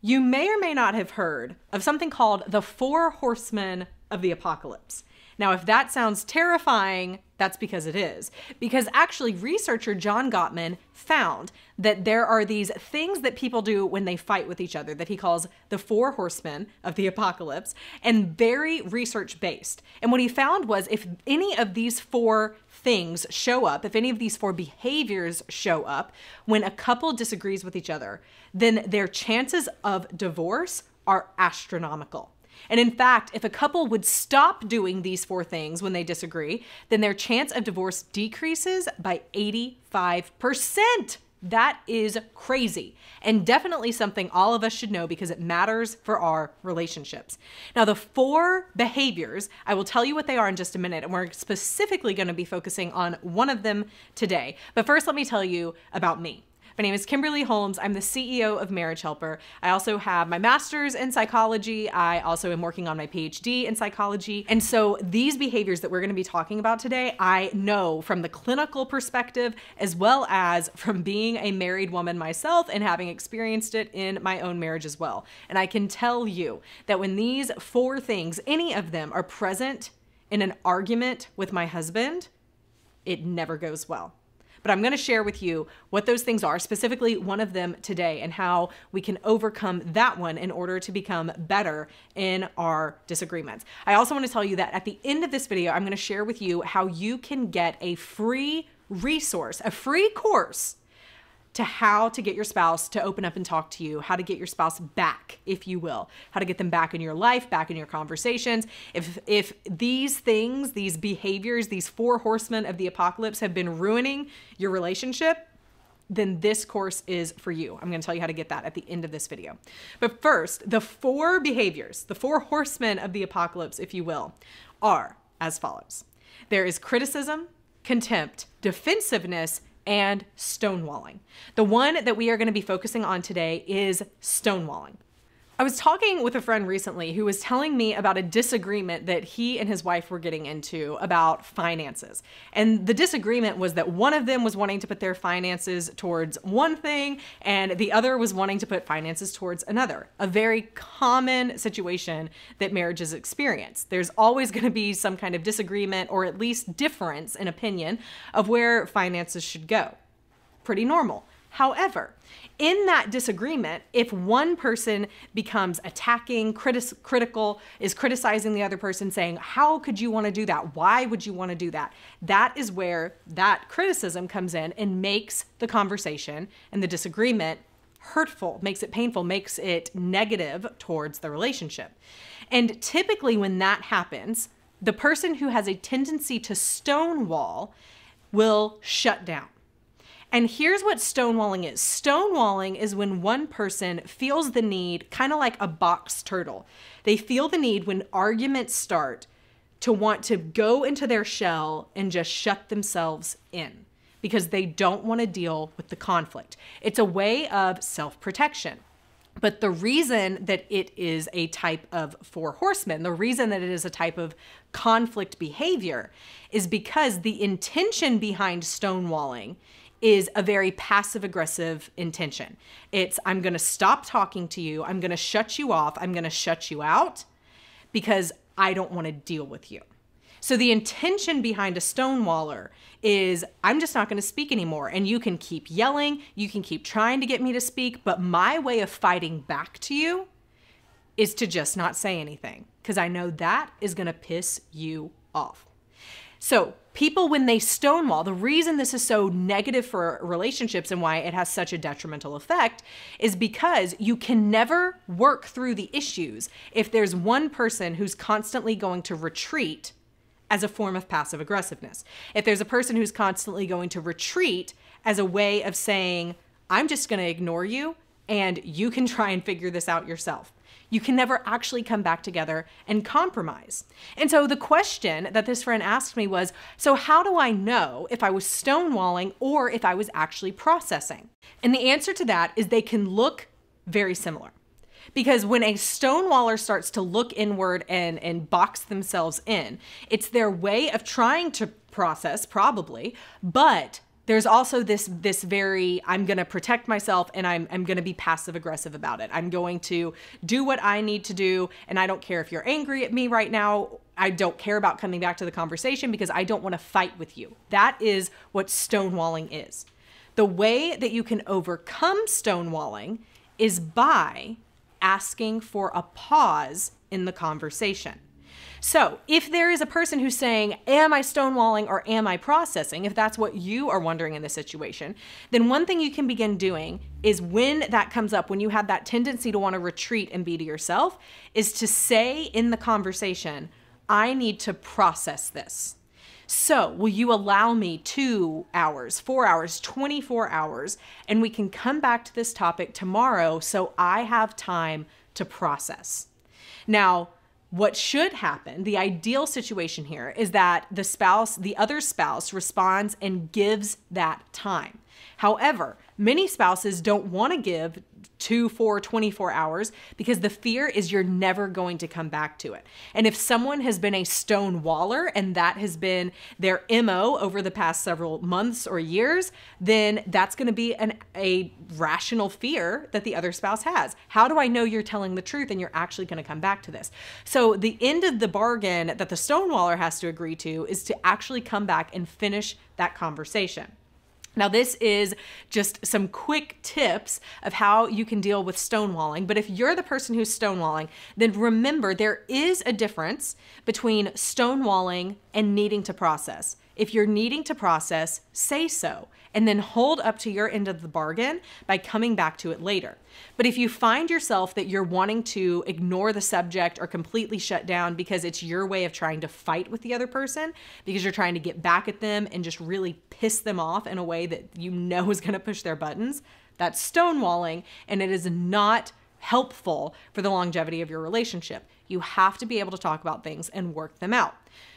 You may or may not have heard of something called the Four Horsemen of the Apocalypse. Now, if that sounds terrifying, that's because it is. Because actually, researcher John Gottman found that there are these things that people do when they fight with each other that he calls the four horsemen of the apocalypse and very research based. And what he found was if any of these four things show up, if any of these four behaviors show up when a couple disagrees with each other, then their chances of divorce are astronomical. And in fact, if a couple would stop doing these four things when they disagree, then their chance of divorce decreases by 85%. That is crazy and definitely something all of us should know because it matters for our relationships. Now, the four behaviors, I will tell you what they are in just a minute, and we're specifically going to be focusing on one of them today. But first, let me tell you about me. My name is Kimberly Holmes. I'm the CEO of Marriage Helper. I also have my master's in psychology. I also am working on my PhD in psychology. And so these behaviors that we're going to be talking about today, I know from the clinical perspective as well as from being a married woman myself and having experienced it in my own marriage as well. And I can tell you that when these four things, any of them are present in an argument with my husband, it never goes well. But I'm going to share with you what those things are, specifically one of them today, and how we can overcome that one in order to become better in our disagreements. I also want to tell you that at the end of this video, I'm going to share with you how you can get a free resource, a free course to how to get your spouse to open up and talk to you, how to get your spouse back, if you will, how to get them back in your life, back in your conversations. If if these things, these behaviors, these four horsemen of the apocalypse have been ruining your relationship, then this course is for you. I'm going to tell you how to get that at the end of this video. But first, the four behaviors, the four horsemen of the apocalypse, if you will, are as follows. There is criticism, contempt, defensiveness, and stonewalling. The one that we are going to be focusing on today is stonewalling. I was talking with a friend recently who was telling me about a disagreement that he and his wife were getting into about finances. And the disagreement was that one of them was wanting to put their finances towards one thing and the other was wanting to put finances towards another. A very common situation that marriages experience. There's always going to be some kind of disagreement or at least difference in opinion of where finances should go. Pretty normal. However, in that disagreement, if one person becomes attacking, critis- critical, is criticizing the other person, saying, How could you want to do that? Why would you want to do that? That is where that criticism comes in and makes the conversation and the disagreement hurtful, makes it painful, makes it negative towards the relationship. And typically, when that happens, the person who has a tendency to stonewall will shut down and here's what stonewalling is stonewalling is when one person feels the need, kind of like a box turtle. They feel the need when arguments start to want to go into their shell and just shut themselves in because they don't want to deal with the conflict. It's a way of self protection. But the reason that it is a type of four horsemen, the reason that it is a type of conflict behavior is because the intention behind stonewalling is a very passive aggressive intention. It's, I'm going to stop talking to you. I'm going to shut you off. I'm going to shut you out because I don't want to deal with you. So the intention behind a stonewaller is I'm just not going to speak anymore. And you can keep yelling, you can keep trying to get me to speak, but my way of fighting back to you is to just not say anything because I know that is going to piss you off. So, people, when they stonewall, the reason this is so negative for relationships and why it has such a detrimental effect is because you can never work through the issues if there's one person who's constantly going to retreat as a form of passive aggressiveness. If there's a person who's constantly going to retreat as a way of saying, I'm just going to ignore you and you can try and figure this out yourself you can never actually come back together and compromise. And so the question that this friend asked me was So, how do I know if I was stonewalling or if I was actually processing? And the answer to that is they can look very similar. Because when a stonewaller starts to look inward and, and box themselves in, it's their way of trying to process, probably, but there's also this this very I'm going to protect myself and I'm I'm going to be passive aggressive about it. I'm going to do what I need to do and I don't care if you're angry at me right now. I don't care about coming back to the conversation because I don't want to fight with you. That is what stonewalling is. The way that you can overcome stonewalling is by asking for a pause in the conversation. So, if there is a person who's saying, Am I stonewalling or am I processing? If that's what you are wondering in this situation, then one thing you can begin doing is when that comes up, when you have that tendency to want to retreat and be to yourself, is to say in the conversation, I need to process this. So, will you allow me two hours, four hours, 24 hours, and we can come back to this topic tomorrow so I have time to process? Now, what should happen, the ideal situation here, is that the spouse, the other spouse, responds and gives that time. However, many spouses don't want to give two, four, 24 hours because the fear is you're never going to come back to it. And if someone has been a stone waller and that has been their MO over the past several months or years, then that's going to be an, a rational fear that the other spouse has. How do I know you're telling the truth and you're actually going to come back to this? So the end of the bargain that the stonewaller has to agree to is to actually come back and finish that conversation. Now, this is just some quick tips of how you can deal with stonewalling. But if you're the person who's stonewalling, then remember there is a difference between stonewalling and needing to process. If you're needing to process, say so and then hold up to your end of the bargain by coming back to it later. But if you find yourself that you're wanting to ignore the subject or completely shut down because it's your way of trying to fight with the other person, because you're trying to get back at them and just really piss them off in a way that you know is going to push their buttons, that's stonewalling and it is not helpful for the longevity of your relationship. You have to be able to talk about things and work them out.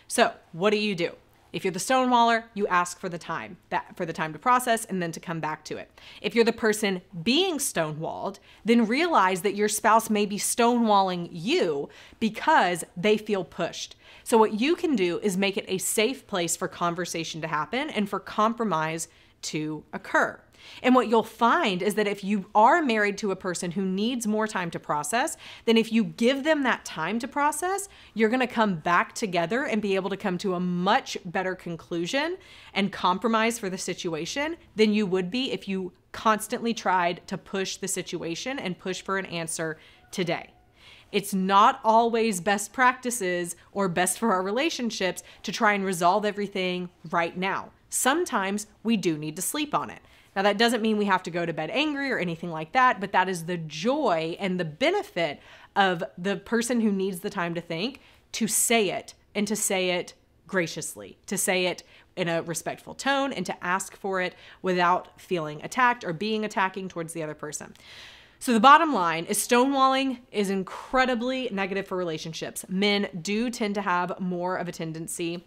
So, what do you do? If you're the stonewaller, you ask for the time, that for the time to process and then to come back to it. If you're the person being stonewalled, then realize that your spouse may be stonewalling you because they feel pushed. So what you can do is make it a safe place for conversation to happen and for compromise to occur. And what you'll find is that if you are married to a person who needs more time to process, then if you give them that time to process, you're going to come back together and be able to come to a much better conclusion and compromise for the situation than you would be if you constantly tried to push the situation and push for an answer today. It's not always best practices or best for our relationships to try and resolve everything right now. Sometimes we do need to sleep on it. Now, that doesn't mean we have to go to bed angry or anything like that, but that is the joy and the benefit of the person who needs the time to think to say it and to say it graciously, to say it in a respectful tone and to ask for it without feeling attacked or being attacking towards the other person. So, the bottom line is stonewalling is incredibly negative for relationships. Men do tend to have more of a tendency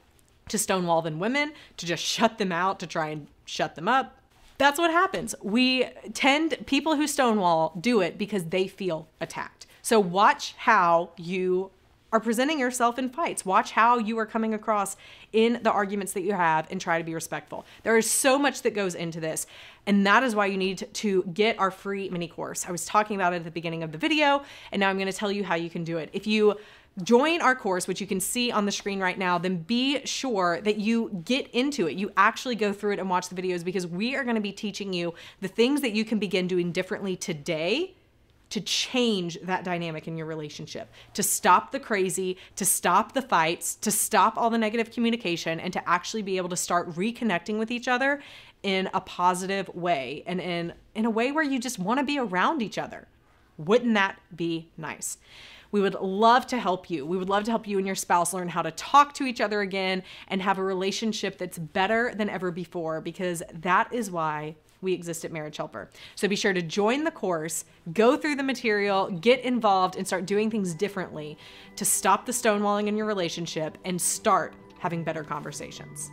to stonewall than women, to just shut them out, to try and shut them up, that's what happens. We tend, people who stonewall do it because they feel attacked. So watch how you are presenting yourself in fights. Watch how you are coming across in the arguments that you have and try to be respectful. There is so much that goes into this. And that is why you need to get our free mini course. I was talking about it at the beginning of the video, and now I'm going to tell you how you can do it. If you join our course, which you can see on the screen right now, then be sure that you get into it. You actually go through it and watch the videos because we are going to be teaching you the things that you can begin doing differently today to change that dynamic in your relationship, to stop the crazy, to stop the fights, to stop all the negative communication, and to actually be able to start reconnecting with each other in a positive way and in, in a way where you just want to be around each other. Wouldn't that be nice? We would love to help you. We would love to help you and your spouse learn how to talk to each other again and have a relationship that's better than ever before because that is why we exist at Marriage Helper. So be sure to join the course, go through the material, get involved, and start doing things differently to stop the stonewalling in your relationship and start having better conversations.